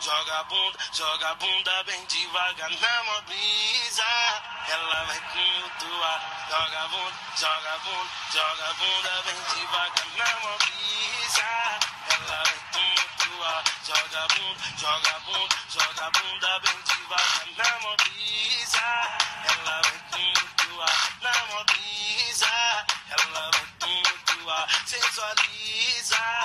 Joga bunda, joga bunda bem devagar na mobiliza. Ela vai tumultuar. Joga bunda, joga bunda, joga bunda bem devagar na mobiliza. Ela vai tumultuar. Joga bunda, joga bunda, joga bunda bem devagar na mobiliza. Ela vai tumultuar na mobiliza. Ela vai tumultuar, sensualiza.